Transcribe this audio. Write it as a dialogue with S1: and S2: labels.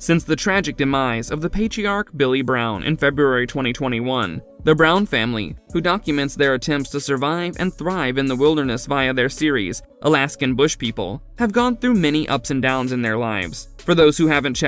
S1: Since the tragic demise of the patriarch Billy Brown in February 2021, the Brown family, who documents their attempts to survive and thrive in the wilderness via their series, Alaskan Bush People, have gone through many ups and downs in their lives. For those who haven't checked